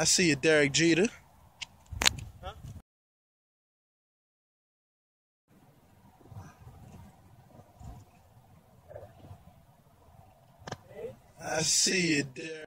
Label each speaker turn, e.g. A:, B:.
A: I see you, Derek Jeter.
B: Huh?
A: I see you, Derek.